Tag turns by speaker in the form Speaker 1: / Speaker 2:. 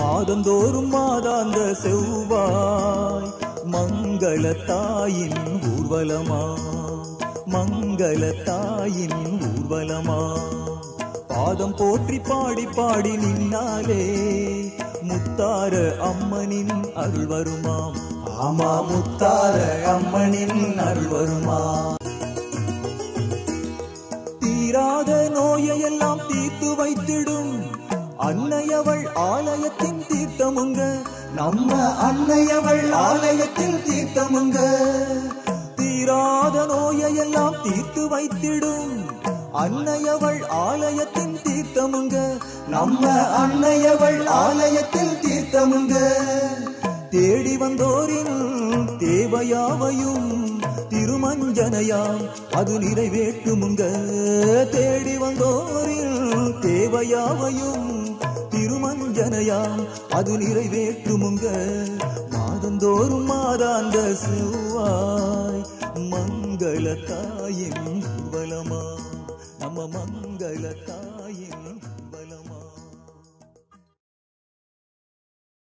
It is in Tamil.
Speaker 1: மாதந்தோறும் மாதாந்த செவ்வாய் மங்கள தாயின் ஊர்வலமா? மங்கள தாயின் ஊர்வலமா? பாதம் போற்றி பாடி பாடி நின்னாலே முத்தார அம்மனின் அருள் வருமாம் ஆமா முத்தார அம்மனின் அருள் வருமா? தீராத நோயையெல்லாம் தீர்த்து வைத்திடும் அன்னையவள் ஆலயத்தின் தீர்த்தமுங்க. நம்ம அன்னையவள் ஆலயத்தில் தீர்த்தமுங்க. தீராத நோயை எல்லாம் தீர்த்து வைத்திடும். அன்னையவள் ஆலயத்தின் தீர்த்தமுங்க. நம்ம அன்னையவள் ஆலயத்தில் தீர்த்தமுங்க. தேடி வந்தோரின் தேவையாவையும் திருமஞ்சனையாம் அது நிறைவேற்றுமுங்க. தேடி வந்தோர் தேவையாவையும் திருமஞ்சனையாம் அது நிறைவேற்றுமுங்க. மாதந்தோறும் மாதாந்த செவ்வாய் மங்கள தாயின் ஊர்வலமா நம்ம மங்கள தாயின்